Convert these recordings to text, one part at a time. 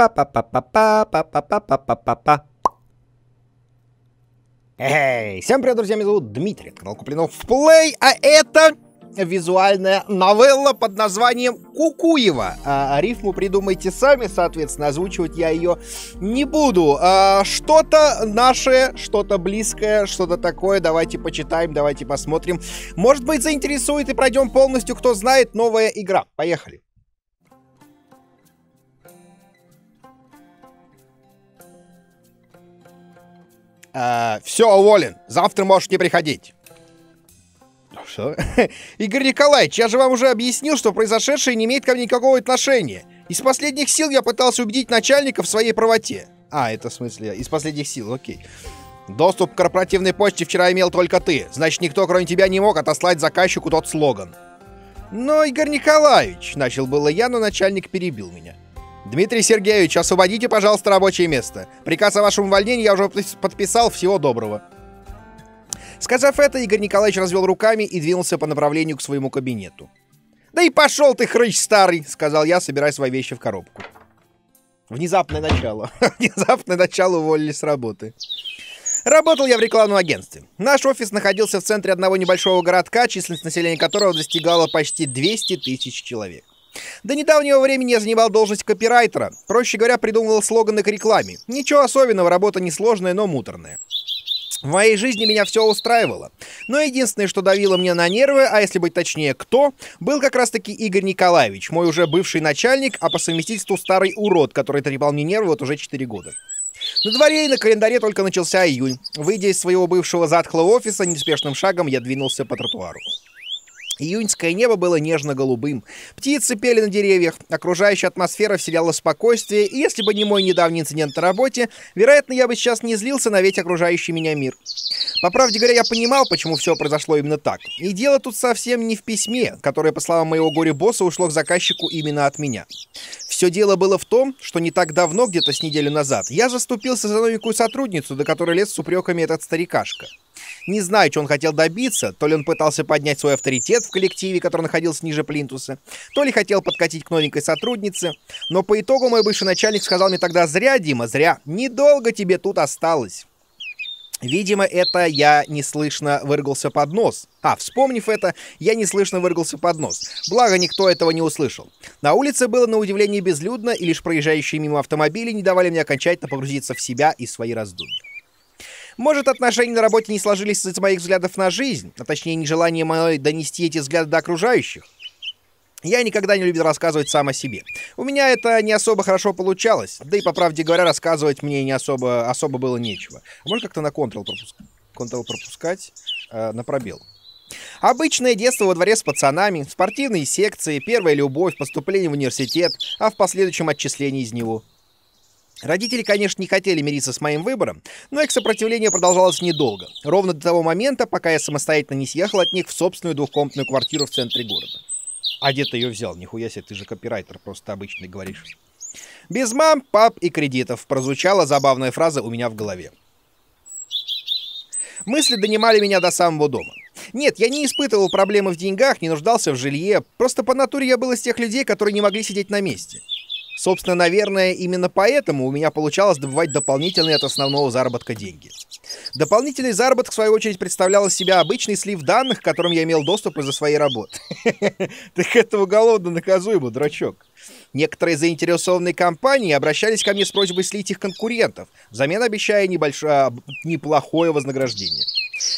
Па-па-па-па-па-па-па-па-па-па. Эй, всем привет, друзья, меня зовут Дмитрий, канал Куплинов в Play, а это визуальная новелла под названием Кукуева. А, рифму придумайте сами, соответственно, озвучивать я ее не буду. А, что-то наше, что-то близкое, что-то такое. Давайте почитаем, давайте посмотрим. Может быть, заинтересует и пройдем полностью, кто знает, новая игра. Поехали. А, все, уволен. Завтра можешь не приходить. Что? Игорь Николаевич, я же вам уже объяснил, что произошедшее не имеет ко мне никакого отношения. Из последних сил я пытался убедить начальника в своей правоте. А, это в смысле, из последних сил, окей. Доступ к корпоративной почте вчера имел только ты. Значит, никто, кроме тебя, не мог отослать заказчику тот слоган. Но, Игорь Николаевич, начал было я, но начальник перебил меня. Дмитрий Сергеевич, освободите, пожалуйста, рабочее место. Приказ о вашем увольнении я уже подписал. Всего доброго. Сказав это, Игорь Николаевич развел руками и двинулся по направлению к своему кабинету. «Да и пошел ты, хрыч старый!» — сказал я, собирая свои вещи в коробку. Внезапное начало. Внезапное начало уволили с работы. Работал я в рекламном агентстве. Наш офис находился в центре одного небольшого городка, численность населения которого достигала почти 200 тысяч человек. До недавнего времени я занимал должность копирайтера. Проще говоря, придумывал слоганы к рекламе. Ничего особенного, работа несложная, но муторная. В моей жизни меня все устраивало. Но единственное, что давило мне на нервы, а если быть точнее, кто, был как раз-таки Игорь Николаевич, мой уже бывший начальник, а по совместительству старый урод, который трепал мне нервы вот уже 4 года. На дворе и на календаре только начался июнь. Выйдя из своего бывшего затхлого офиса, неспешным шагом я двинулся по тротуару. Июньское небо было нежно-голубым. Птицы пели на деревьях, окружающая атмосфера вселяла спокойствие, и если бы не мой недавний инцидент на работе, вероятно, я бы сейчас не злился на весь окружающий меня мир. По правде говоря, я понимал, почему все произошло именно так. И дело тут совсем не в письме, которое, по словам моего горе-босса, ушло к заказчику именно от меня. Все дело было в том, что не так давно, где-то с неделю назад, я заступился за новенькую сотрудницу, до которой лез с упреками этот старикашка. Не знаю, что он хотел добиться, то ли он пытался поднять свой авторитет в коллективе, который находился ниже Плинтуса, то ли хотел подкатить к новенькой сотруднице, но по итогу мой бывший начальник сказал мне тогда «Зря, Дима, зря, недолго тебе тут осталось». Видимо, это я неслышно выругался под нос. А, вспомнив это, я неслышно выругался под нос. Благо, никто этого не услышал. На улице было на удивление безлюдно, и лишь проезжающие мимо автомобили не давали мне окончательно погрузиться в себя и свои раздумья. Может, отношения на работе не сложились из-за моих взглядов на жизнь, а точнее нежелание мое донести эти взгляды до окружающих. Я никогда не любил рассказывать сам о себе. У меня это не особо хорошо получалось, да и, по правде говоря, рассказывать мне не особо, особо было нечего. Можно как-то на Ctrl, пропуск... Ctrl пропускать э, на пробел. Обычное детство во дворе с пацанами, спортивные секции, первая любовь, поступление в университет, а в последующем отчисление из него. Родители, конечно, не хотели мириться с моим выбором, но их сопротивление продолжалось недолго, ровно до того момента, пока я самостоятельно не съехал от них в собственную двухкомнатную квартиру в центре города. А где ты ее взял? Нихуя себе, ты же копирайтер, просто обычный говоришь. Без мам, пап и кредитов прозвучала забавная фраза у меня в голове. Мысли донимали меня до самого дома. Нет, я не испытывал проблемы в деньгах, не нуждался в жилье, просто по натуре я был из тех людей, которые не могли сидеть на месте. Собственно, наверное, именно поэтому у меня получалось добывать дополнительные от основного заработка деньги. Дополнительный заработок, в свою очередь, представлял из себя обычный слив данных, к которым я имел доступ из-за своей работы. Так это уголовно наказуемо, дурачок. Некоторые заинтересованные компании обращались ко мне с просьбой слить их конкурентов, взамен обещая небольшое, а, неплохое вознаграждение.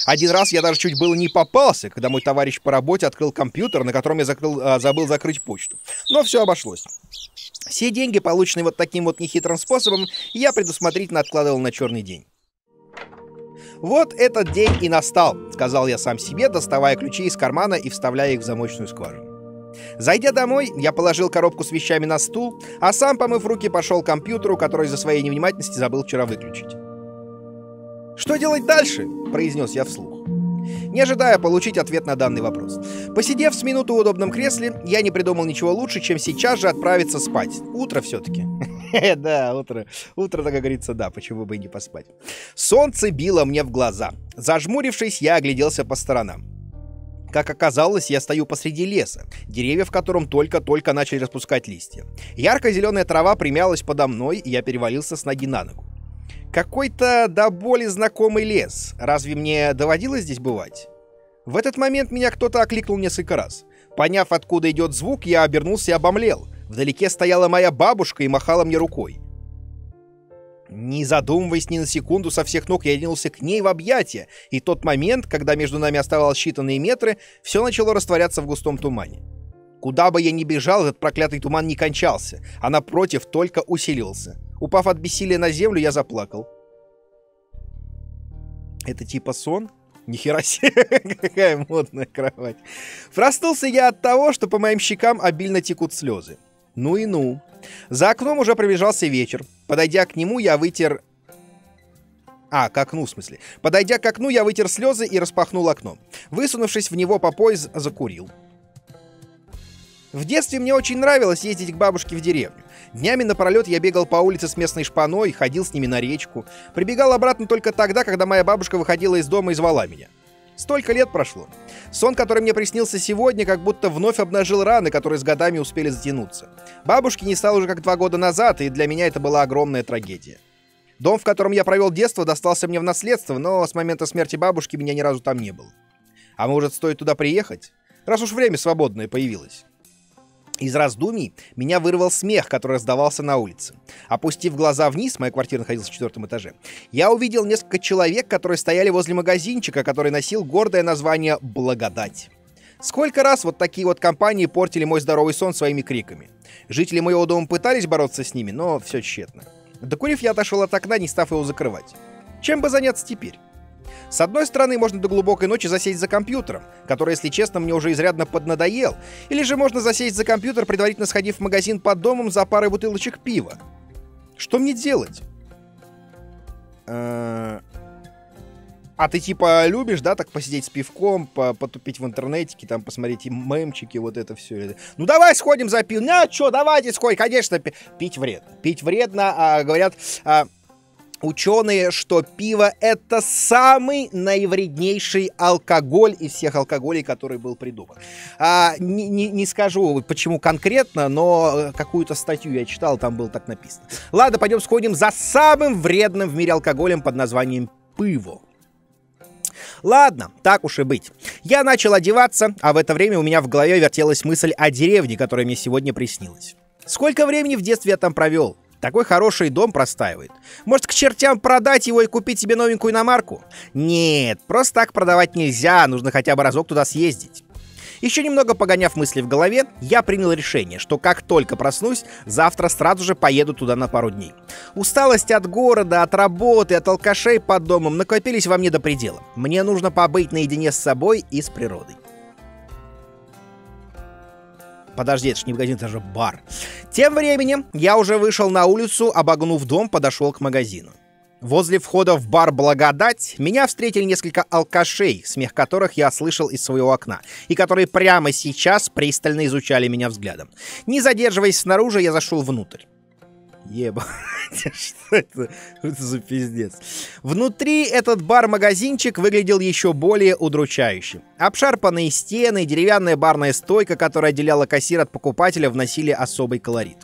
Один раз я даже чуть было не попался, когда мой товарищ по работе открыл компьютер, на котором я закрыл, а, забыл закрыть почту. Но все обошлось. Все деньги, полученные вот таким вот нехитрым способом, я предусмотрительно откладывал на черный день. «Вот этот день и настал», — сказал я сам себе, доставая ключи из кармана и вставляя их в замочную скважину. Зайдя домой, я положил коробку с вещами на стул, а сам, помыв руки, пошел к компьютеру, который из-за своей невнимательности забыл вчера выключить. «Что делать дальше?» — произнес я вслух не ожидая получить ответ на данный вопрос. Посидев с минуту в удобном кресле, я не придумал ничего лучше, чем сейчас же отправиться спать. Утро все-таки. Да, утро. Утро, так говорится, да, почему бы и не поспать. Солнце било мне в глаза. Зажмурившись, я огляделся по сторонам. Как оказалось, я стою посреди леса, деревья в котором только-только начали распускать листья. Ярко-зеленая трава примялась подо мной, и я перевалился с ноги на ногу. Какой-то до боли знакомый лес. Разве мне доводилось здесь бывать? В этот момент меня кто-то окликнул несколько раз. Поняв, откуда идет звук, я обернулся и обомлел. Вдалеке стояла моя бабушка и махала мне рукой. Не задумываясь ни на секунду, со всех ног я ринулся к ней в объятия, и тот момент, когда между нами оставалось считанные метры, все начало растворяться в густом тумане. Куда бы я ни бежал, этот проклятый туман не кончался, а напротив только усилился. Упав от бессилия на землю, я заплакал. Это типа сон? Нихера себе, какая модная кровать. Проснулся я от того, что по моим щекам обильно текут слезы. Ну и ну. За окном уже пробежался вечер. Подойдя к нему, я вытер... А, к окну, в смысле. Подойдя к окну, я вытер слезы и распахнул окно. Высунувшись в него по пояс, закурил. В детстве мне очень нравилось ездить к бабушке в деревню. Днями напролет я бегал по улице с местной шпаной, ходил с ними на речку. Прибегал обратно только тогда, когда моя бабушка выходила из дома и звала меня. Столько лет прошло. Сон, который мне приснился сегодня, как будто вновь обнажил раны, которые с годами успели затянуться. Бабушки не стало уже как два года назад, и для меня это была огромная трагедия. Дом, в котором я провел детство, достался мне в наследство, но с момента смерти бабушки меня ни разу там не было. А может, стоит туда приехать? Раз уж время свободное появилось. Из раздумий меня вырвал смех, который раздавался на улице. Опустив глаза вниз, моя квартира находилась в четвертом этаже, я увидел несколько человек, которые стояли возле магазинчика, который носил гордое название «Благодать». Сколько раз вот такие вот компании портили мой здоровый сон своими криками. Жители моего дома пытались бороться с ними, но все тщетно. Докурив, я отошел от окна, не став его закрывать. Чем бы заняться теперь? С одной стороны, можно до глубокой ночи засесть за компьютером, который, если честно, мне уже изрядно поднадоел, или же можно засесть за компьютер, предварительно сходив в магазин под домом за парой бутылочек пива. Что мне делать? Э, а ты типа любишь, да, так посидеть с пивком, потупить в интернете, там посмотреть мемчики, вот это все. Ну давай сходим за пив. Ну что, давайте сходим. Конечно, пить вредно. Пить вредно, а, говорят, а, ученые, что пиво это самый наивреднейший алкоголь из всех алкоголей, который был придуман. А, не, не, не скажу, почему конкретно, но какую-то статью я читал, там было так написано. Ладно, пойдем сходим за самым вредным в мире алкоголем под названием пиво. Ладно, так уж и быть. Я начал одеваться, а в это время у меня в голове вертелась мысль о деревне, которая мне сегодня приснилась. Сколько времени в детстве я там провел? Такой хороший дом простаивает. Может, к чертям продать его и купить себе новенькую иномарку? Нет, просто так продавать нельзя, нужно хотя бы разок туда съездить. Еще немного погоняв мысли в голове, я принял решение, что как только проснусь, завтра сразу же поеду туда на пару дней. Усталость от города, от работы, от алкашей под домом накопились во мне до предела. Мне нужно побыть наедине с собой и с природой. Подожди, это же не магазин, это же бар. Тем временем я уже вышел на улицу, обогнув дом, подошел к магазину. Возле входа в бар «Благодать» меня встретили несколько алкашей, смех которых я слышал из своего окна, и которые прямо сейчас пристально изучали меня взглядом. Не задерживаясь снаружи, я зашел внутрь. Еба. Что это? Это за пиздец? Внутри этот бар-магазинчик выглядел еще более удручающим. Обшарпанные стены и деревянная барная стойка, которая отделяла кассир от покупателя, вносили особый колорит.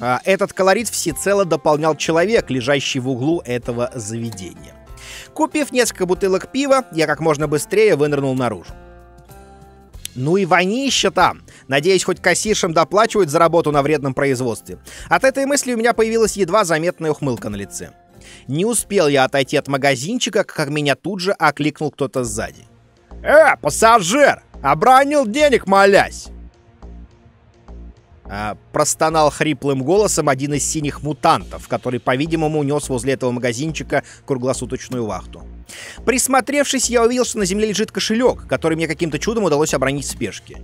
А этот колорит всецело дополнял человек, лежащий в углу этого заведения. Купив несколько бутылок пива, я как можно быстрее вынырнул наружу. Ну и вонища там. Надеюсь, хоть кассиршам доплачивают за работу на вредном производстве. От этой мысли у меня появилась едва заметная ухмылка на лице. Не успел я отойти от магазинчика, как меня тут же окликнул кто-то сзади. «Э, пассажир! Обронил денег, молясь!» а, простонал хриплым голосом один из синих мутантов, который, по-видимому, нес возле этого магазинчика круглосуточную вахту. Присмотревшись, я увидел, что на земле лежит кошелек, который мне каким-то чудом удалось обронить в спешке.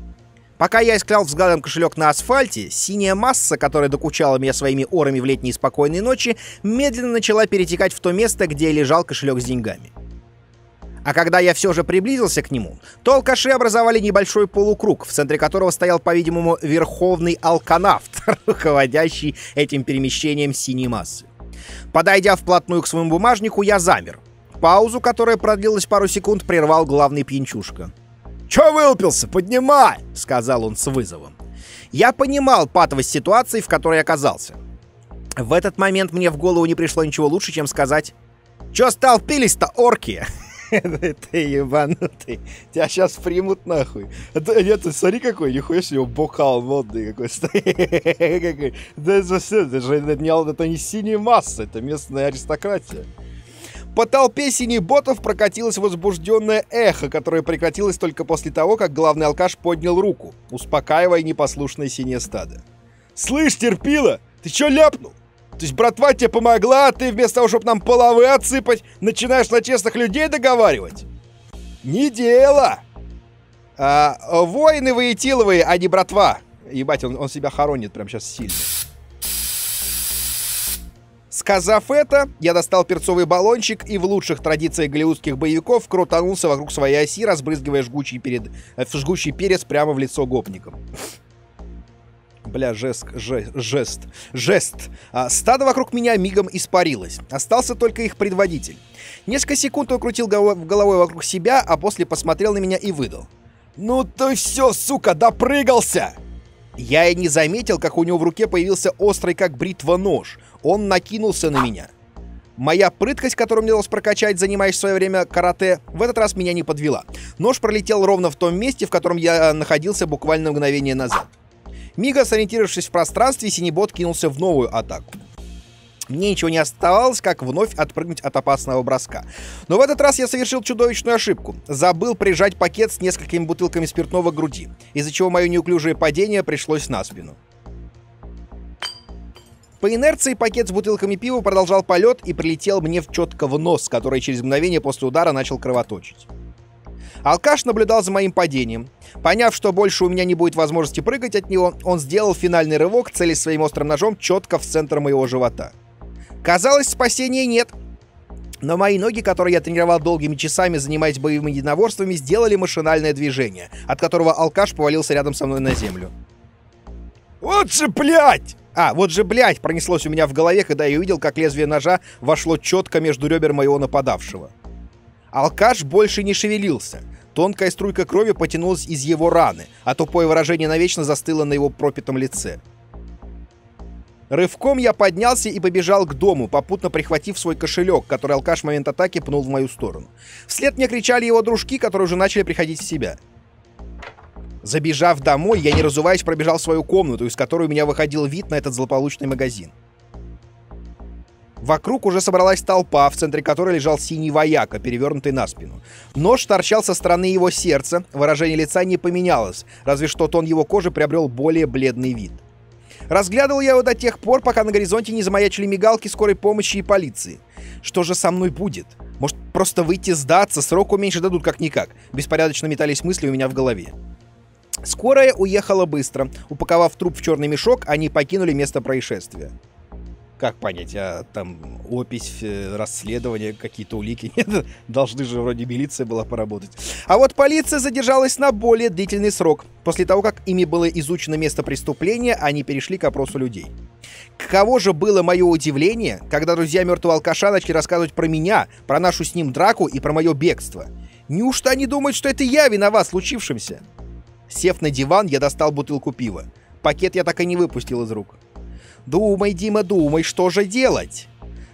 Пока я искал взглядом кошелек на асфальте, синяя масса, которая докучала меня своими орами в летние спокойные ночи, медленно начала перетекать в то место, где лежал кошелек с деньгами. А когда я все же приблизился к нему, то алкаши образовали небольшой полукруг, в центре которого стоял, по-видимому, верховный алканавт, руководящий этим перемещением синей массы. Подойдя вплотную к своему бумажнику, я замер. Паузу, которая продлилась пару секунд, прервал главный пьянчушка. «Чё вылупился? Поднимай!» — сказал он с вызовом. Я понимал патовость ситуации, в которой оказался. В этот момент мне в голову не пришло ничего лучше, чем сказать «Чё столпились-то, орки?» Ты ебанутый. Тебя сейчас примут нахуй. Это, нет, ты смотри какой, нихуя себе бокал модный какой стоит. Да это же это не синяя масса, это местная аристократия. По толпе синих-ботов прокатилось возбужденное эхо, которое прекратилось только после того, как главный алкаш поднял руку, успокаивая непослушное синее стадо. «Слышь, терпила, ты чё ляпнул? То есть братва тебе помогла, а ты вместо того, чтобы нам половы отсыпать, начинаешь на честных людей договаривать? Не дело! А, воины вы Итиловые, а не братва. Ебать, он, он себя хоронит прям сейчас сильно. Сказав это, я достал перцовый баллончик и в лучших традициях голливудских боевиков крутанулся вокруг своей оси, разбрызгивая жгучий, перед... Э, жгучий перец прямо в лицо гопникам. Бля, жест, жест, жест, жест. А, стадо вокруг меня мигом испарилось. Остался только их предводитель. Несколько секунд он крутил головой вокруг себя, а после посмотрел на меня и выдал. «Ну ты все, сука, допрыгался!» Я и не заметил, как у него в руке появился острый, как бритва, нож. Он накинулся на меня. Моя прыткость, которую мне удалось прокачать, занимаясь в свое время карате, в этот раз меня не подвела. Нож пролетел ровно в том месте, в котором я находился буквально мгновение назад. Мига, сориентировавшись в пространстве, Синебот кинулся в новую атаку. Мне ничего не оставалось, как вновь отпрыгнуть от опасного броска. Но в этот раз я совершил чудовищную ошибку. Забыл прижать пакет с несколькими бутылками спиртного к груди, из-за чего мое неуклюжее падение пришлось на спину. По инерции пакет с бутылками пива продолжал полет и прилетел мне в четко в нос, который через мгновение после удара начал кровоточить. Алкаш наблюдал за моим падением. Поняв, что больше у меня не будет возможности прыгать от него, он сделал финальный рывок, целясь своим острым ножом четко в центр моего живота. Казалось, спасения нет. Но мои ноги, которые я тренировал долгими часами, занимаясь боевыми единоборствами, сделали машинальное движение, от которого алкаш повалился рядом со мной на землю. «Вот же, блядь!» А, вот же, блядь, пронеслось у меня в голове, когда я увидел, как лезвие ножа вошло четко между ребер моего нападавшего. Алкаш больше не шевелился. Тонкая струйка крови потянулась из его раны, а тупое выражение навечно застыло на его пропитом лице. Рывком я поднялся и побежал к дому, попутно прихватив свой кошелек, который алкаш в момент атаки пнул в мою сторону. Вслед мне кричали его дружки, которые уже начали приходить в себя. Забежав домой, я не разуваясь пробежал в свою комнату, из которой у меня выходил вид на этот злополучный магазин. Вокруг уже собралась толпа, в центре которой лежал синий вояка, перевернутый на спину. Нож торчал со стороны его сердца, выражение лица не поменялось, разве что тон его кожи приобрел более бледный вид. Разглядывал я его до тех пор, пока на горизонте не замаячили мигалки скорой помощи и полиции. Что же со мной будет? Может, просто выйти сдаться, сроку меньше дадут как-никак. Беспорядочно метались мысли у меня в голове. Скорая уехала быстро. Упаковав труп в черный мешок, они покинули место происшествия. Как понять, а там опись, э, расследование, какие-то улики? Нет, должны же вроде милиция была поработать. А вот полиция задержалась на более длительный срок. После того, как ими было изучено место преступления, они перешли к опросу людей. Каково же было мое удивление, когда друзья мертвого алкаша начали рассказывать про меня, про нашу с ним драку и про мое бегство. Неужто они думают, что это я виноват в случившемся? Сев на диван, я достал бутылку пива. Пакет я так и не выпустил из рук. Думай, Дима, думай, что же делать?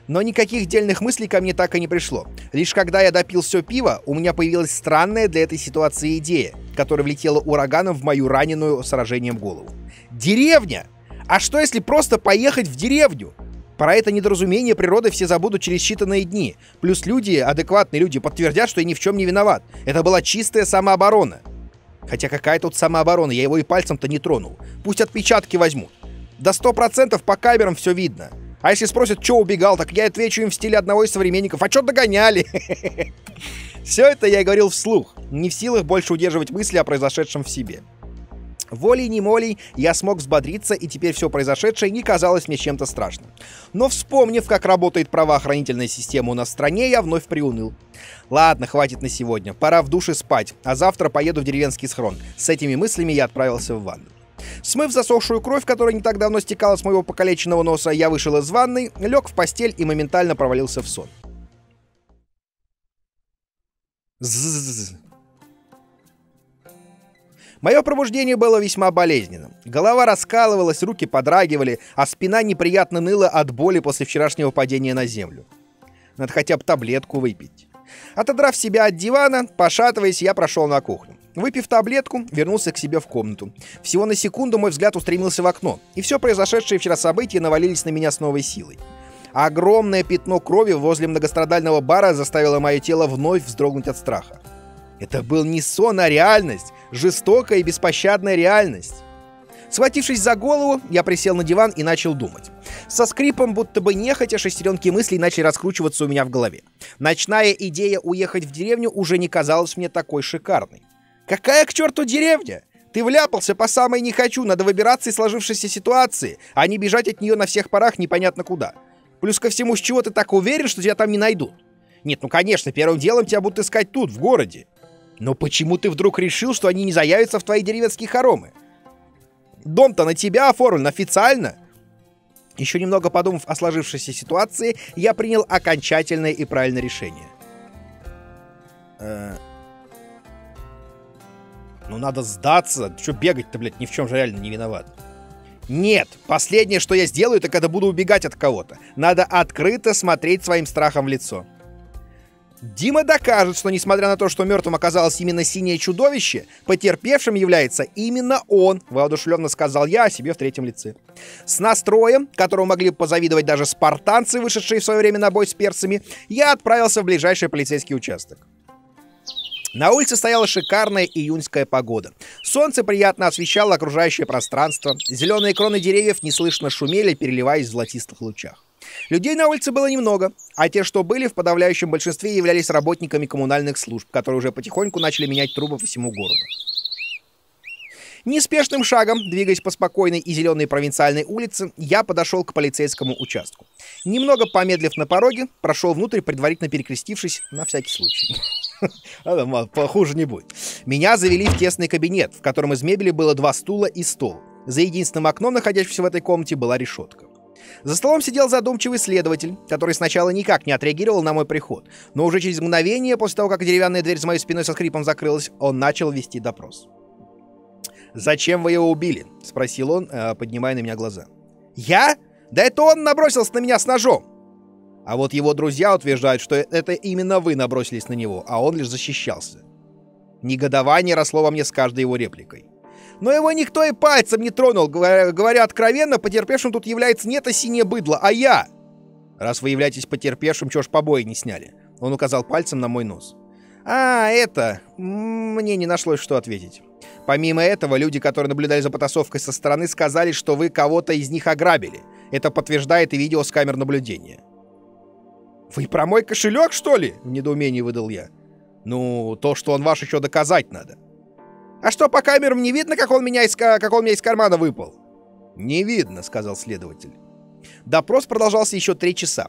Но никаких дельных мыслей ко мне так и не пришло. Лишь когда я допил все пиво, у меня появилась странная для этой ситуации идея, которая влетела ураганом в мою раненую сражением голову. Деревня! А что если просто поехать в деревню? Про это недоразумение природы все забудут через считанные дни. Плюс люди, адекватные люди, подтвердят, что я ни в чем не виноват. Это была чистая самооборона. Хотя какая тут самооборона, я его и пальцем-то не тронул. Пусть отпечатки возьмут. До 100% по камерам все видно. А если спросят, что убегал, так я отвечу им в стиле одного из современников. А что догоняли? Все это я говорил вслух, не в силах больше удерживать мысли о произошедшем в себе. Волей-неволей я смог взбодриться, и теперь все произошедшее не казалось мне чем-то страшным. Но вспомнив, как работает правоохранительная система у нас в стране, я вновь приуныл. Ладно, хватит на сегодня, пора в душе спать, а завтра поеду в деревенский схрон. С этими мыслями я отправился в ванну. Смыв засохшую кровь, которая не так давно стекала с моего покалеченного носа, я вышел из ванной, лег в постель и моментально провалился в сон. Мое пробуждение было весьма болезненным. Голова раскалывалась, руки подрагивали, а спина неприятно ныла от боли после вчерашнего падения на землю. Надо хотя бы таблетку выпить. Отодрав себя от дивана, пошатываясь, я прошел на кухню. Выпив таблетку, вернулся к себе в комнату. Всего на секунду мой взгляд устремился в окно, и все произошедшее вчера события навалились на меня с новой силой. Огромное пятно крови возле многострадального бара заставило мое тело вновь вздрогнуть от страха. Это был не сон, а реальность. Жестокая и беспощадная реальность. Схватившись за голову, я присел на диван и начал думать. Со скрипом, будто бы нехотя, шестеренки мыслей начали раскручиваться у меня в голове. Ночная идея уехать в деревню уже не казалась мне такой шикарной. Какая к черту деревня? Ты вляпался по самой не хочу, надо выбираться из сложившейся ситуации, а не бежать от нее на всех парах непонятно куда. Плюс ко всему, с чего ты так уверен, что тебя там не найдут? Нет, ну конечно, первым делом тебя будут искать тут, в городе. Но почему ты вдруг решил, что они не заявятся в твои деревенские хоромы? Дом-то на тебя оформлен официально. Еще немного подумав о сложившейся ситуации, я принял окончательное и правильное решение. Ну надо сдаться. Что бегать-то, блядь, ни в чем же реально не виноват. Нет, последнее, что я сделаю, это когда буду убегать от кого-то. Надо открыто смотреть своим страхом в лицо. Дима докажет, что несмотря на то, что мертвым оказалось именно синее чудовище, потерпевшим является именно он, воодушевленно сказал я о себе в третьем лице. С настроем, которому могли позавидовать даже спартанцы, вышедшие в свое время на бой с перцами, я отправился в ближайший полицейский участок. На улице стояла шикарная июньская погода. Солнце приятно освещало окружающее пространство. Зеленые кроны деревьев неслышно шумели, переливаясь в золотистых лучах. Людей на улице было немного, а те, что были, в подавляющем большинстве являлись работниками коммунальных служб, которые уже потихоньку начали менять трубы по всему городу. Неспешным шагом, двигаясь по спокойной и зеленой провинциальной улице, я подошел к полицейскому участку. Немного помедлив на пороге, прошел внутрь, предварительно перекрестившись на всякий случай. Похуже не будет. Меня завели в тесный кабинет, в котором из мебели было два стула и стол. За единственным окном, находящимся в этой комнате, была решетка. За столом сидел задумчивый следователь, который сначала никак не отреагировал на мой приход, но уже через мгновение, после того, как деревянная дверь за моей спиной со скрипом закрылась, он начал вести допрос. «Зачем вы его убили?» — спросил он, э, поднимая на меня глаза. «Я? Да это он набросился на меня с ножом!» А вот его друзья утверждают, что это именно вы набросились на него, а он лишь защищался. Негодование росло во мне с каждой его репликой. Но его никто и пальцем не тронул, говоря, откровенно, потерпевшим тут является не это синее быдло, а я. Раз вы являетесь потерпевшим, чего ж побои не сняли? Он указал пальцем на мой нос. А, это... Мне не нашлось, что ответить. Помимо этого, люди, которые наблюдали за потасовкой со стороны, сказали, что вы кого-то из них ограбили. Это подтверждает и видео с камер наблюдения. «Вы про мой кошелек, что ли?» — в недоумении выдал я. «Ну, то, что он ваш, еще доказать надо». «А что, по камерам не видно, как он, меня из, как он меня из кармана выпал?» «Не видно», — сказал следователь. Допрос продолжался еще три часа.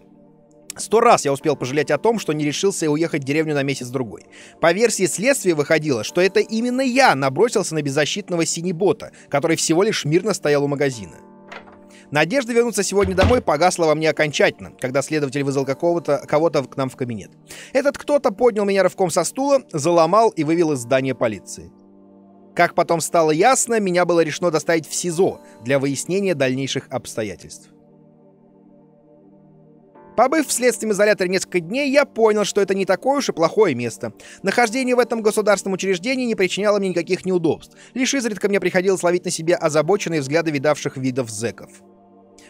Сто раз я успел пожалеть о том, что не решился уехать в деревню на месяц-другой. По версии следствия выходило, что это именно я набросился на беззащитного синебота, который всего лишь мирно стоял у магазина. Надежда вернуться сегодня домой погасла во мне окончательно, когда следователь вызвал какого-то кого-то к нам в кабинет. Этот кто-то поднял меня рывком со стула, заломал и вывел из здания полиции. Как потом стало ясно, меня было решено доставить в СИЗО для выяснения дальнейших обстоятельств. Побыв в следственном изоляторе несколько дней, я понял, что это не такое уж и плохое место. Нахождение в этом государственном учреждении не причиняло мне никаких неудобств. Лишь изредка мне приходилось ловить на себе озабоченные взгляды видавших видов зэков.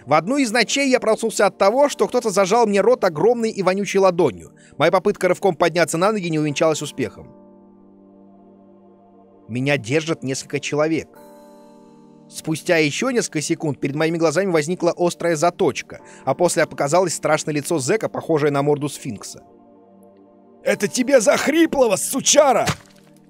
В одну из ночей я проснулся от того, что кто-то зажал мне рот огромной и вонючей ладонью. Моя попытка рывком подняться на ноги не увенчалась успехом. Меня держат несколько человек. Спустя еще несколько секунд перед моими глазами возникла острая заточка, а после показалось страшное лицо зэка, похожее на морду сфинкса. «Это тебе за хриплого, сучара!»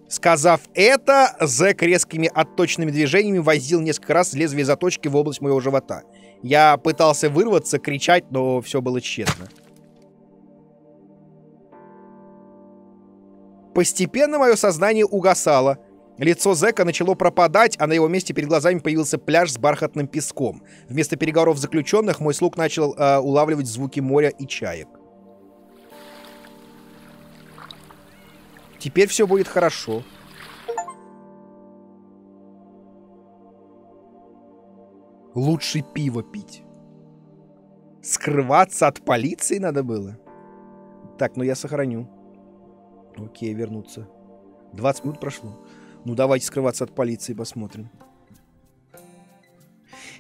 Сказав это, зэк резкими отточными движениями возил несколько раз лезвие заточки в область моего живота — я пытался вырваться, кричать, но все было тщетно. Постепенно мое сознание угасало. Лицо Зека начало пропадать, а на его месте перед глазами появился пляж с бархатным песком. Вместо переговоров заключенных мой слуг начал э, улавливать звуки моря и чаек. Теперь все будет хорошо. Лучше пиво пить. Скрываться от полиции надо было? Так, ну я сохраню. Окей, вернуться. 20 минут прошло. Ну давайте скрываться от полиции посмотрим.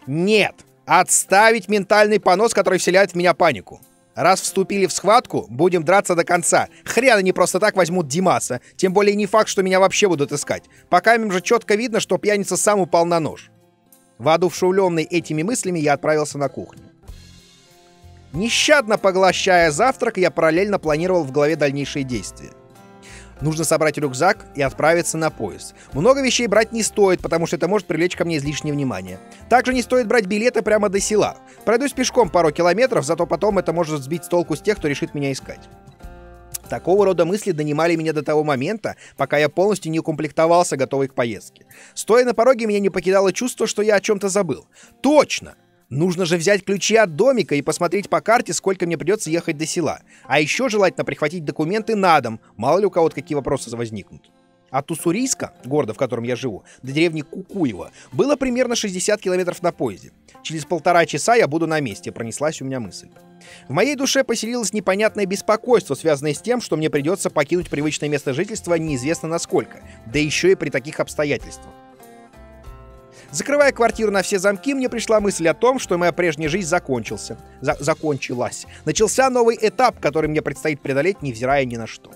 Нет! Отставить ментальный понос, который вселяет в меня панику. Раз вступили в схватку, будем драться до конца. Хрен они просто так возьмут Димаса. Тем более не факт, что меня вообще будут искать. Пока им же четко видно, что пьяница сам упал на нож. Воодушевленный этими мыслями, я отправился на кухню. Нещадно поглощая завтрак, я параллельно планировал в голове дальнейшие действия. Нужно собрать рюкзак и отправиться на поезд. Много вещей брать не стоит, потому что это может привлечь ко мне излишнее внимание. Также не стоит брать билеты прямо до села. Пройдусь пешком пару километров, зато потом это может сбить с толку с тех, кто решит меня искать. Такого рода мысли донимали меня до того момента, пока я полностью не укомплектовался, готовый к поездке. Стоя на пороге, меня не покидало чувство, что я о чем-то забыл. Точно! Нужно же взять ключи от домика и посмотреть по карте, сколько мне придется ехать до села. А еще желательно прихватить документы на дом, мало ли у кого-то какие вопросы возникнут. От Уссурийска, города, в котором я живу, до деревни Кукуева, было примерно 60 километров на поезде. Через полтора часа я буду на месте, пронеслась у меня мысль. В моей душе поселилось непонятное беспокойство, связанное с тем, что мне придется покинуть привычное место жительства неизвестно насколько, да еще и при таких обстоятельствах. Закрывая квартиру на все замки, мне пришла мысль о том, что моя прежняя жизнь закончился. За закончилась. Начался новый этап, который мне предстоит преодолеть, невзирая ни на что.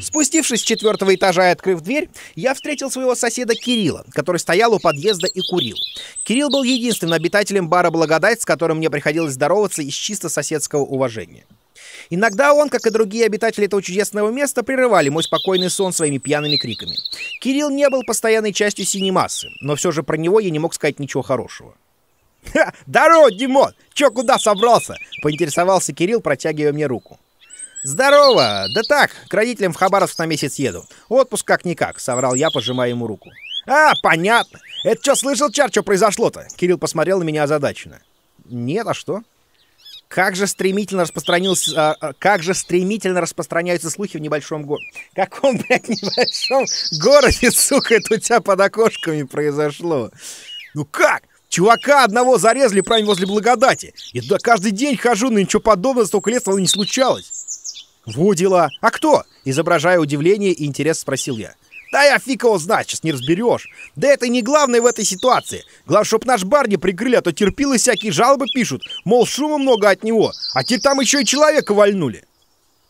Спустившись с четвертого этажа и открыв дверь, я встретил своего соседа Кирилла, который стоял у подъезда и курил. Кирилл был единственным обитателем бара «Благодать», с которым мне приходилось здороваться из чисто соседского уважения. Иногда он, как и другие обитатели этого чудесного места, прерывали мой спокойный сон своими пьяными криками. Кирилл не был постоянной частью синей массы, но все же про него я не мог сказать ничего хорошего. «Ха! Здорово, Димон! Че, куда собрался?» — поинтересовался Кирилл, протягивая мне руку. «Здорово! Да так, к родителям в Хабаровск на месяц еду. Отпуск как-никак», — соврал я, пожимая ему руку. «А, понятно. Это что, слышал, Чар, что произошло-то?» Кирилл посмотрел на меня озадаченно. «Нет, а что?» Как же стремительно распространился, а, а, как же стремительно распространяются слухи в небольшом городе. Каком, блядь, небольшом городе, сука, это у тебя под окошками произошло? Ну как? Чувака одного зарезали прямо возле благодати. Я туда каждый день хожу, но ничего подобного столько лет не случалось. Во дела. А кто? Изображая удивление и интерес, спросил я. Да я фиг его знать, сейчас не разберешь. Да это не главное в этой ситуации. Главное, чтоб наш бар не прикрыли, а то терпилы всякие жалобы пишут. Мол, шума много от него. А теперь там еще и человека вальнули.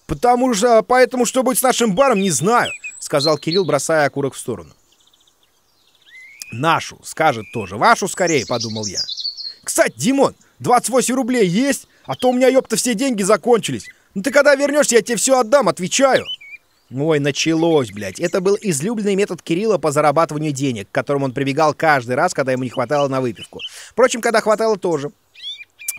Потому что, поэтому что будет с нашим баром, не знаю, сказал Кирилл, бросая окурок в сторону. Нашу, скажет тоже. Вашу скорее, подумал я. Кстати, Димон, 28 рублей есть? А то у меня, ёпта, все деньги закончились. Ну ты когда вернешься, я тебе все отдам, отвечаю. Ой, началось, блядь. Это был излюбленный метод Кирилла по зарабатыванию денег, к которому он прибегал каждый раз, когда ему не хватало на выпивку. Впрочем, когда хватало тоже.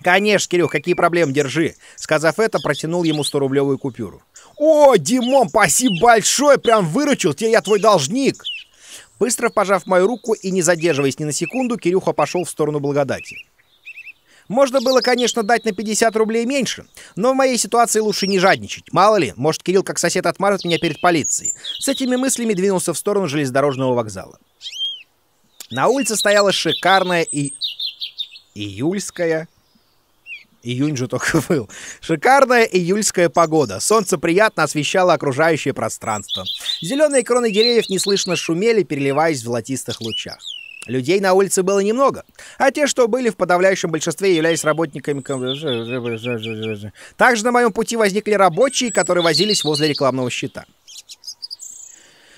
«Конечно, Кирюх, какие проблемы, держи!» Сказав это, протянул ему 100-рублевую купюру. «О, Димон, спасибо большое! Прям выручил! Тебе я твой должник!» Быстро пожав мою руку и не задерживаясь ни на секунду, Кирюха пошел в сторону благодати. Можно было, конечно, дать на 50 рублей меньше, но в моей ситуации лучше не жадничать. Мало ли, может, Кирилл как сосед отмажет меня перед полицией. С этими мыслями двинулся в сторону железнодорожного вокзала. На улице стояла шикарная и... июльская... Июнь же только был. Шикарная июльская погода. Солнце приятно освещало окружающее пространство. Зеленые кроны деревьев неслышно шумели, переливаясь в золотистых лучах. Людей на улице было немного, а те, что были в подавляющем большинстве, являлись работниками... Также на моем пути возникли рабочие, которые возились возле рекламного щита.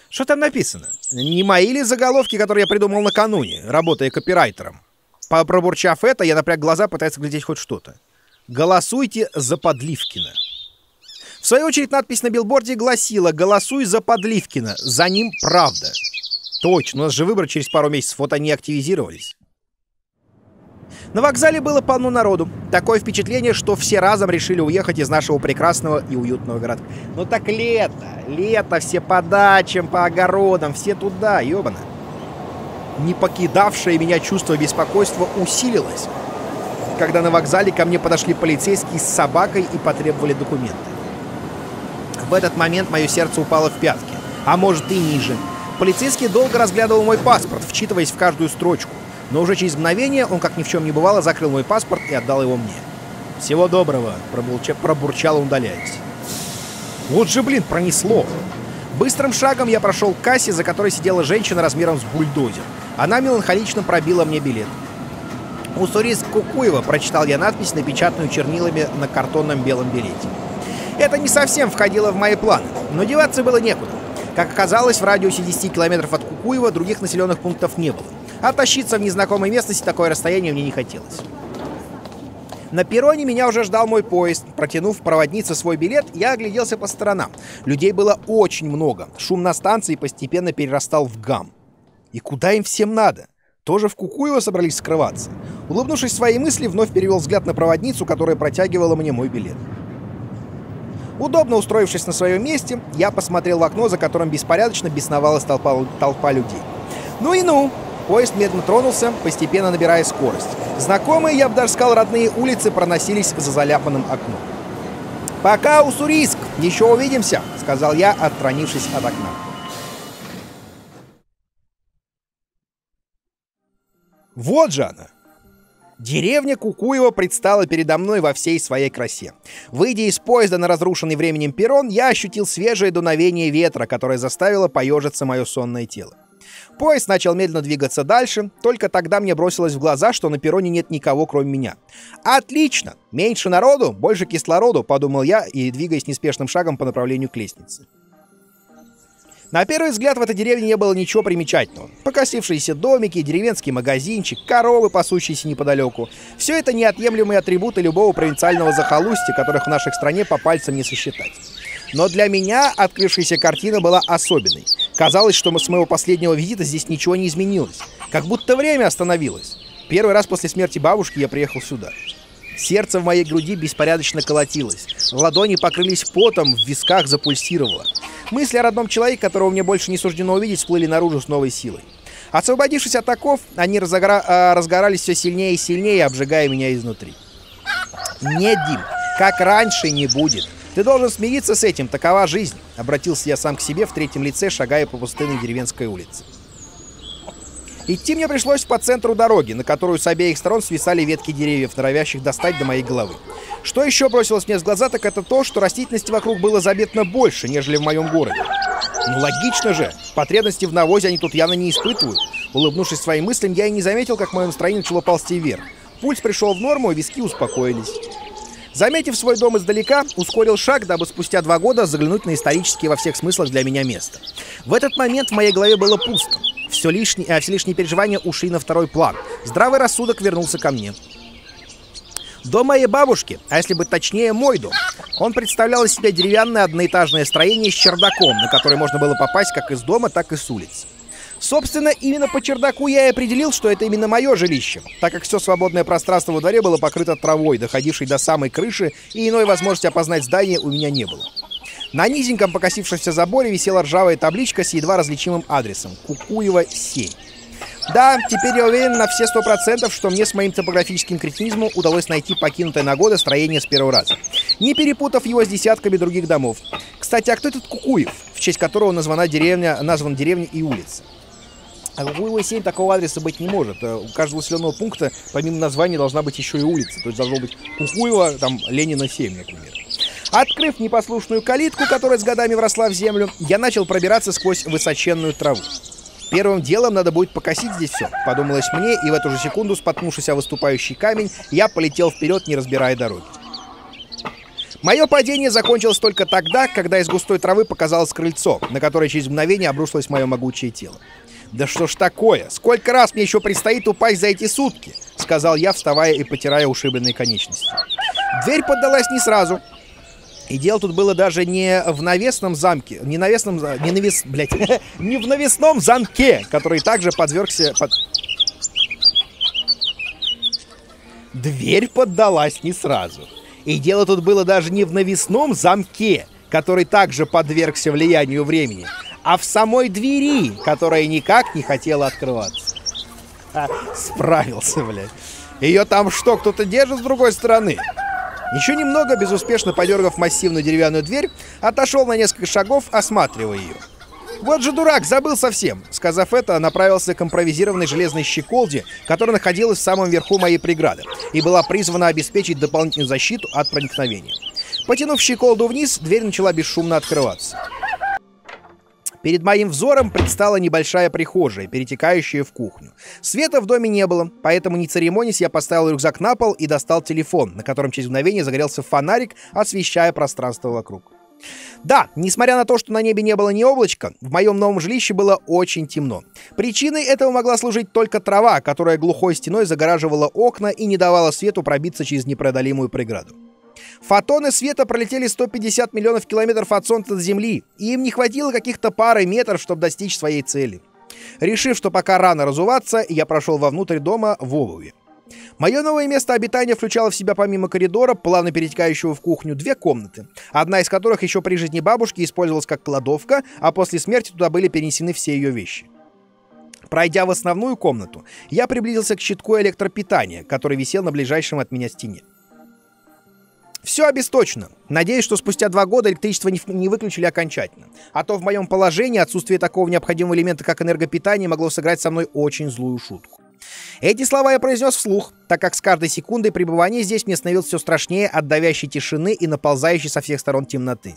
Что там написано? Не мои ли заголовки, которые я придумал накануне, работая копирайтером? Пробурчав это, я напряг глаза, пытаясь глядеть хоть что-то. «Голосуйте за Подливкина». В свою очередь надпись на билборде гласила «Голосуй за Подливкина, за ним правда». Точно, у нас же выборы через пару месяцев, вот они активизировались. На вокзале было полно народу. Такое впечатление, что все разом решили уехать из нашего прекрасного и уютного городка. Ну так лето, лето, все по дачам, по огородам, все туда, ёбана. Не покидавшее меня чувство беспокойства усилилось, когда на вокзале ко мне подошли полицейские с собакой и потребовали документы. В этот момент мое сердце упало в пятки, а может и ниже. Полицейский долго разглядывал мой паспорт, вчитываясь в каждую строчку. Но уже через мгновение он, как ни в чем не бывало, закрыл мой паспорт и отдал его мне. «Всего доброго», — пробурчал, он, удаляясь. Вот же, блин, пронесло. Быстрым шагом я прошел к кассе, за которой сидела женщина размером с бульдозер. Она меланхолично пробила мне билет. «Уссурийск Кукуева», — прочитал я надпись, напечатанную чернилами на картонном белом билете. Это не совсем входило в мои планы, но деваться было некуда. Как оказалось, в радиусе 10 километров от Кукуева других населенных пунктов не было. А тащиться в незнакомой местности такое расстояние мне не хотелось. На перроне меня уже ждал мой поезд. Протянув проводнице свой билет, я огляделся по сторонам. Людей было очень много. Шум на станции постепенно перерастал в гам. И куда им всем надо? Тоже в Кукуево собрались скрываться? Улыбнувшись своей мысли, вновь перевел взгляд на проводницу, которая протягивала мне мой билет. Удобно устроившись на своем месте, я посмотрел в окно, за которым беспорядочно бесновалась толпа, толпа людей. Ну и ну! Поезд медленно тронулся, постепенно набирая скорость. Знакомые, я бы даже сказал, родные улицы проносились за заляпанным окном. «Пока, Уссурийск! Еще увидимся!» — сказал я, отстранившись от окна. Вот же она! Деревня Кукуева предстала передо мной во всей своей красе. Выйдя из поезда на разрушенный временем перрон, я ощутил свежее дуновение ветра, которое заставило поежиться мое сонное тело. Поезд начал медленно двигаться дальше, только тогда мне бросилось в глаза, что на перроне нет никого, кроме меня. «Отлично! Меньше народу, больше кислороду», — подумал я и двигаясь неспешным шагом по направлению к лестнице. На первый взгляд в этой деревне не было ничего примечательного. Покосившиеся домики, деревенский магазинчик, коровы, пасущиеся неподалеку. Все это неотъемлемые атрибуты любого провинциального захолустья, которых в нашей стране по пальцам не сосчитать. Но для меня открывшаяся картина была особенной. Казалось, что с моего последнего визита здесь ничего не изменилось. Как будто время остановилось. Первый раз после смерти бабушки я приехал сюда. Сердце в моей груди беспорядочно колотилось. Ладони покрылись потом, в висках запульсировало. Мысли о родном человеке, которого мне больше не суждено увидеть, всплыли наружу с новой силой. Освободившись от оков, они разогра... А, разгорались все сильнее и сильнее, обжигая меня изнутри. «Нет, Дим, как раньше не будет. Ты должен смириться с этим, такова жизнь», — обратился я сам к себе в третьем лице, шагая по пустынной деревенской улице. Идти мне пришлось по центру дороги, на которую с обеих сторон свисали ветки деревьев, норовящих достать до моей головы. Что еще бросилось мне в глаза, так это то, что растительности вокруг было заметно больше, нежели в моем городе. Ну логично же, потребности в навозе они тут явно не испытывают. Улыбнувшись своим мыслям, я и не заметил, как мое настроение начало ползти вверх. Пульс пришел в норму, и виски успокоились. Заметив свой дом издалека, ускорил шаг, дабы спустя два года заглянуть на исторические во всех смыслах для меня место. В этот момент в моей голове было пусто. Все лишние, а все лишние переживания ушли на второй план. Здравый рассудок вернулся ко мне. Дом моей бабушки, а если быть точнее, мой дом. Он представлял из себя деревянное одноэтажное строение с чердаком, на который можно было попасть как из дома, так и с улицы. Собственно, именно по чердаку я и определил, что это именно мое жилище, так как все свободное пространство во дворе было покрыто травой, доходившей до самой крыши, и иной возможности опознать здание у меня не было. На низеньком покосившемся заборе висела ржавая табличка с едва различимым адресом – Кукуева, 7. Да, теперь я уверен на все сто процентов, что мне с моим топографическим кретинизмом удалось найти покинутое на годы строение с первого раза, не перепутав его с десятками других домов. Кстати, а кто этот Кукуев, в честь которого названа деревня, назван деревня и улица? А Кукуева 7 такого адреса быть не может. Э, у каждого населенного пункта, помимо названия, должна быть еще и улица. То есть должно быть Кукуева, там, Ленина 7, например. Открыв непослушную калитку, которая с годами вросла в землю, я начал пробираться сквозь высоченную траву. Первым делом надо будет покосить здесь все, подумалось мне, и в эту же секунду, споткнувшись о выступающий камень, я полетел вперед, не разбирая дороги. Мое падение закончилось только тогда, когда из густой травы показалось крыльцо, на которое через мгновение обрушилось мое могучее тело. «Да что ж такое? Сколько раз мне еще предстоит упасть за эти сутки?» — сказал я, вставая и потирая ушибленные конечности. Дверь поддалась не сразу, и дело тут было даже не в навесном замке, не навесном, не навес, блядь, не в навесном замке, который также подвергся под... Дверь поддалась не сразу. И дело тут было даже не в навесном замке, который также подвергся влиянию времени, а в самой двери, которая никак не хотела открываться. А, справился, блядь. Ее там что, кто-то держит с другой стороны? Еще немного, безуспешно подергав массивную деревянную дверь, отошел на несколько шагов, осматривая ее. Вот же дурак, забыл совсем. Сказав это, направился к импровизированной железной щеколде, которая находилась в самом верху моей преграды и была призвана обеспечить дополнительную защиту от проникновения. Потянув щеколду вниз, дверь начала бесшумно открываться. Перед моим взором предстала небольшая прихожая, перетекающая в кухню. Света в доме не было, поэтому не церемонясь, я поставил рюкзак на пол и достал телефон, на котором через мгновение загорелся фонарик, освещая пространство вокруг. Да, несмотря на то, что на небе не было ни облачка, в моем новом жилище было очень темно. Причиной этого могла служить только трава, которая глухой стеной загораживала окна и не давала свету пробиться через непродолимую преграду. Фотоны света пролетели 150 миллионов километров от Солнца до Земли, и им не хватило каких-то пары метров, чтобы достичь своей цели. Решив, что пока рано разуваться, я прошел вовнутрь дома в обуви. Мое новое место обитания включало в себя помимо коридора, плавно перетекающего в кухню, две комнаты, одна из которых еще при жизни бабушки использовалась как кладовка, а после смерти туда были перенесены все ее вещи. Пройдя в основную комнату, я приблизился к щитку электропитания, который висел на ближайшем от меня стене. Все обесточено. Надеюсь, что спустя два года электричество не, выключили окончательно. А то в моем положении отсутствие такого необходимого элемента, как энергопитание, могло сыграть со мной очень злую шутку. Эти слова я произнес вслух, так как с каждой секундой пребывания здесь мне становилось все страшнее от давящей тишины и наползающей со всех сторон темноты.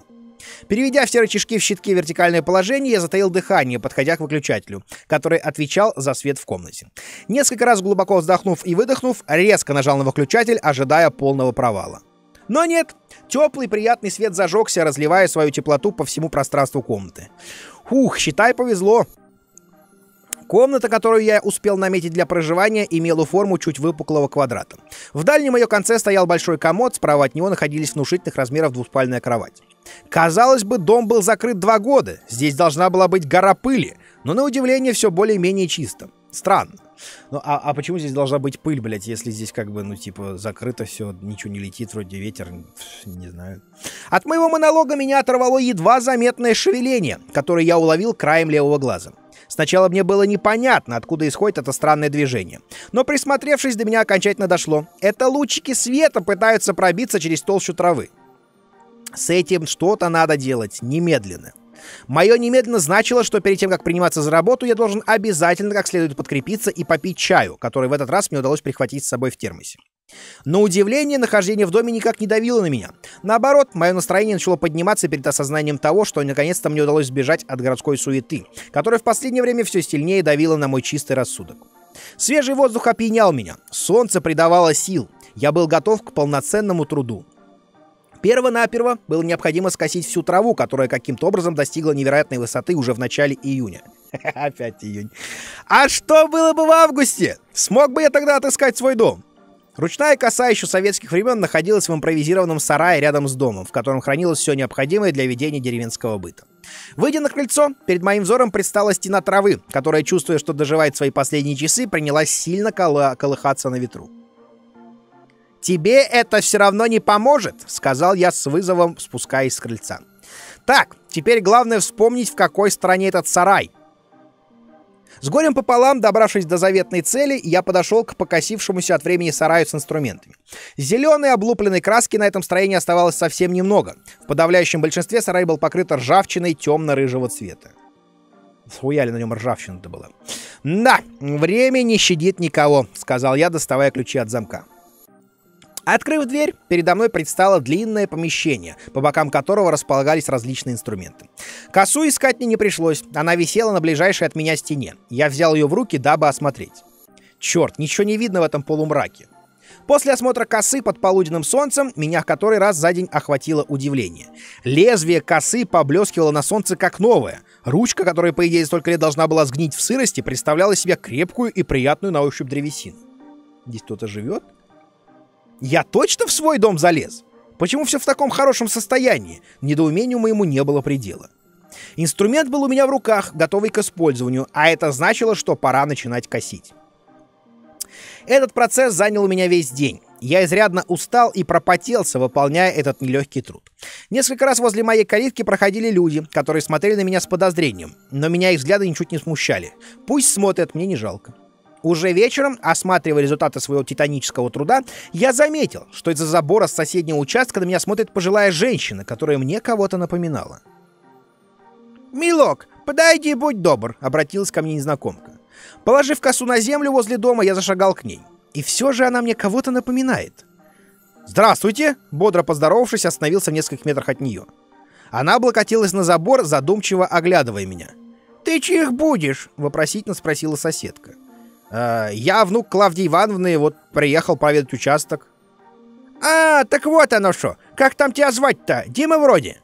Переведя все рычажки в щитке вертикальное положение, я затаил дыхание, подходя к выключателю, который отвечал за свет в комнате. Несколько раз глубоко вздохнув и выдохнув, резко нажал на выключатель, ожидая полного провала. Но нет, теплый приятный свет зажегся, разливая свою теплоту по всему пространству комнаты. Ух, считай, повезло. Комната, которую я успел наметить для проживания, имела форму чуть выпуклого квадрата. В дальнем ее конце стоял большой комод, справа от него находились внушительных размеров двуспальная кровать. Казалось бы, дом был закрыт два года, здесь должна была быть гора пыли, но на удивление все более-менее чисто. Странно. Ну, а, а почему здесь должна быть пыль, блядь, если здесь как бы, ну, типа, закрыто все, ничего не летит, вроде ветер, не знаю. От моего монолога меня оторвало едва заметное шевеление, которое я уловил краем левого глаза. Сначала мне было непонятно, откуда исходит это странное движение. Но присмотревшись, до меня окончательно дошло. Это лучики света пытаются пробиться через толщу травы. С этим что-то надо делать немедленно. Мое немедленно значило, что перед тем, как приниматься за работу, я должен обязательно как следует подкрепиться и попить чаю, который в этот раз мне удалось прихватить с собой в термосе. На удивление, нахождение в доме никак не давило на меня. Наоборот, мое настроение начало подниматься перед осознанием того, что наконец-то мне удалось сбежать от городской суеты, которая в последнее время все сильнее давила на мой чистый рассудок. Свежий воздух опьянял меня, солнце придавало сил, я был готов к полноценному труду. Перво-наперво было необходимо скосить всю траву, которая каким-то образом достигла невероятной высоты уже в начале июня. Опять июнь. А что было бы в августе? Смог бы я тогда отыскать свой дом? Ручная коса еще советских времен находилась в импровизированном сарае рядом с домом, в котором хранилось все необходимое для ведения деревенского быта. Выйдя на крыльцо, перед моим взором предстала стена травы, которая, чувствуя, что доживает свои последние часы, принялась сильно колы- колыхаться на ветру. «Тебе это все равно не поможет», — сказал я с вызовом, спускаясь с крыльца. «Так, теперь главное вспомнить, в какой стране этот сарай». С горем пополам, добравшись до заветной цели, я подошел к покосившемуся от времени сараю с инструментами. Зеленой облупленной краски на этом строении оставалось совсем немного. В подавляющем большинстве сарай был покрыт ржавчиной темно-рыжего цвета. Схуяли на нем ржавчина-то была. «Да, время не щадит никого», — сказал я, доставая ключи от замка. Открыв дверь, передо мной предстало длинное помещение, по бокам которого располагались различные инструменты. Косу искать мне не пришлось, она висела на ближайшей от меня стене. Я взял ее в руки, дабы осмотреть. Черт, ничего не видно в этом полумраке. После осмотра косы под полуденным солнцем меня в который раз за день охватило удивление. Лезвие косы поблескивало на солнце как новое. Ручка, которая, по идее, столько лет должна была сгнить в сырости, представляла себе крепкую и приятную на ощупь древесину. Здесь кто-то живет? Я точно в свой дом залез? Почему все в таком хорошем состоянии? Недоумению моему не было предела. Инструмент был у меня в руках, готовый к использованию, а это значило, что пора начинать косить. Этот процесс занял у меня весь день. Я изрядно устал и пропотелся, выполняя этот нелегкий труд. Несколько раз возле моей калитки проходили люди, которые смотрели на меня с подозрением, но меня их взгляды ничуть не смущали. Пусть смотрят, мне не жалко. Уже вечером, осматривая результаты своего титанического труда, я заметил, что из-за забора с соседнего участка на меня смотрит пожилая женщина, которая мне кого-то напоминала. «Милок, подойди, будь добр», — обратилась ко мне незнакомка. Положив косу на землю возле дома, я зашагал к ней. И все же она мне кого-то напоминает. «Здравствуйте!» — бодро поздоровавшись, остановился в нескольких метрах от нее. Она облокотилась на забор, задумчиво оглядывая меня. «Ты чьих будешь?» — вопросительно спросила соседка. «Э, «Я внук Клавдии Ивановны, вот приехал проведать участок». «А, так вот оно что! Как там тебя звать-то? Дима вроде?»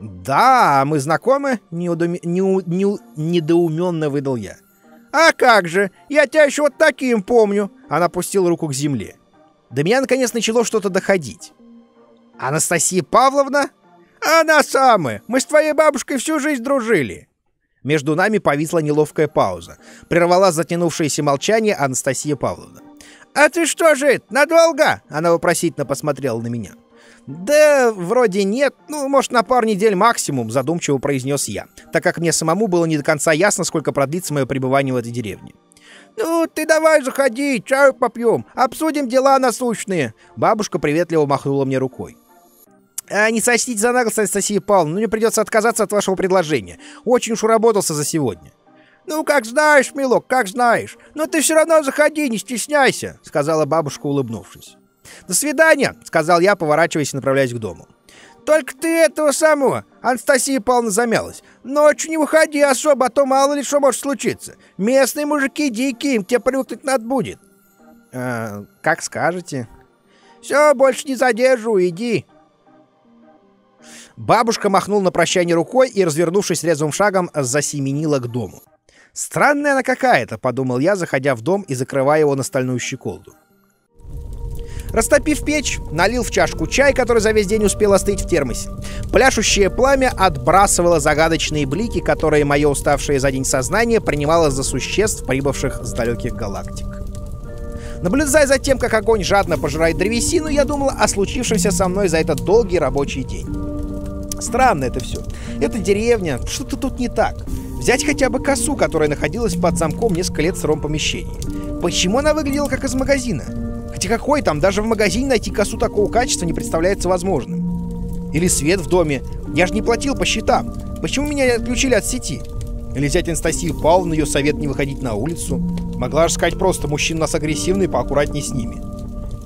«Да, мы знакомы?» — неудуме... неу... неу... недоуменно выдал я. «А как же! Я тебя еще вот таким помню!» Она опустила руку к земле. До меня наконец начало что-то доходить. «Анастасия Павловна?» «Она самая! Мы с твоей бабушкой всю жизнь дружили!» Между нами повисла неловкая пауза. Прервала затянувшееся молчание Анастасия Павловна. «А ты что же это, надолго?» Она вопросительно посмотрела на меня. «Да, вроде нет. Ну, может, на пару недель максимум», — задумчиво произнес я, так как мне самому было не до конца ясно, сколько продлится мое пребывание в этой деревне. «Ну, ты давай заходи, чаю попьем, обсудим дела насущные». Бабушка приветливо махнула мне рукой. А, «Не сочтите за наглость, Анастасия Павловна, но мне придется отказаться от вашего предложения. Очень уж уработался за сегодня». «Ну, как знаешь, милок, как знаешь. Но ты все равно заходи, не стесняйся», — сказала бабушка, улыбнувшись. «До свидания», — сказал я, поворачиваясь и направляясь к дому. «Только ты этого самого!» Анастасия Павловна замялась. «Ночью не выходи особо, а то мало ли что может случиться. Местные мужики дикие, им тебе привыкнуть надо будет». «Э, «Как скажете». «Все, больше не задерживаю, иди». Бабушка махнула на прощание рукой и, развернувшись резвым шагом, засеменила к дому. «Странная она какая-то», — подумал я, заходя в дом и закрывая его на стальную щеколду. Растопив печь, налил в чашку чай, который за весь день успел остыть в термосе. Пляшущее пламя отбрасывало загадочные блики, которые мое уставшее за день сознание принимало за существ, прибывших с далеких галактик. Наблюдая за тем, как огонь жадно пожирает древесину, я думал о случившемся со мной за этот долгий рабочий день. Странно это все. Это деревня, что-то тут не так. Взять хотя бы косу, которая находилась под замком несколько лет в сыром помещении. Почему она выглядела как из магазина? Хотя какой там, даже в магазине найти косу такого качества не представляется возможным. Или свет в доме. Я же не платил по счетам. Почему меня отключили от сети? Или взять Анастасию Павловну, ее совет не выходить на улицу. Могла же сказать просто, мужчины нас агрессивные, поаккуратнее с ними.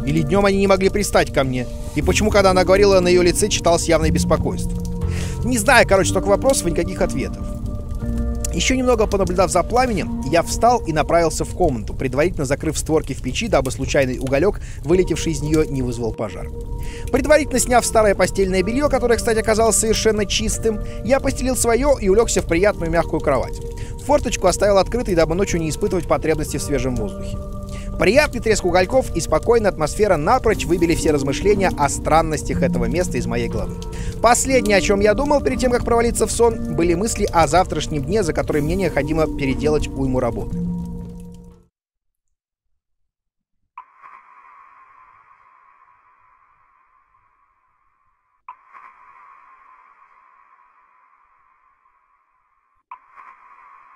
Или днем они не могли пристать ко мне. И почему, когда она говорила на ее лице, читалось явное беспокойство. Не знаю, короче, только вопросов и никаких ответов. Еще немного понаблюдав за пламенем, я встал и направился в комнату, предварительно закрыв створки в печи, дабы случайный уголек, вылетевший из нее, не вызвал пожар. Предварительно сняв старое постельное белье, которое, кстати, оказалось совершенно чистым, я постелил свое и улегся в приятную мягкую кровать. Форточку оставил открытой, дабы ночью не испытывать потребности в свежем воздухе. Приятный треск угольков и спокойная атмосфера напрочь выбили все размышления о странностях этого места из моей головы. Последнее, о чем я думал перед тем, как провалиться в сон, были мысли о завтрашнем дне, за который мне необходимо переделать уйму работы.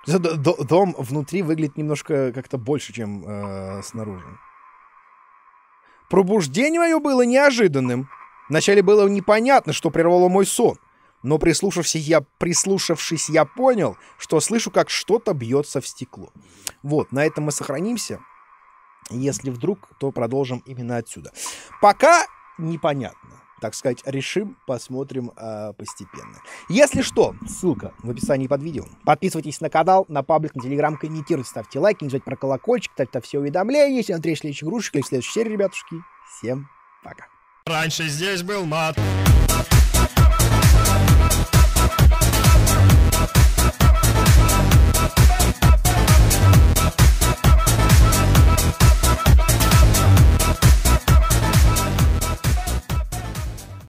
Дом внутри выглядит немножко как-то больше, чем э, снаружи. Пробуждение мое было неожиданным. Вначале было непонятно, что прервало мой сон. Но прислушавшись я, прислушавшись, я понял, что слышу, как что-то бьется в стекло. Вот, на этом мы сохранимся. Если вдруг, то продолжим именно отсюда. Пока непонятно так сказать, решим, посмотрим э, постепенно. Если что, ссылка в описании под видео. Подписывайтесь на канал, на паблик, на телеграм, комментируйте, ставьте лайки, не забывайте про колокольчик, ставьте все уведомления. Встреч в следующих игрушек или в следующей серии, ребятушки. Всем пока. Раньше здесь был мат.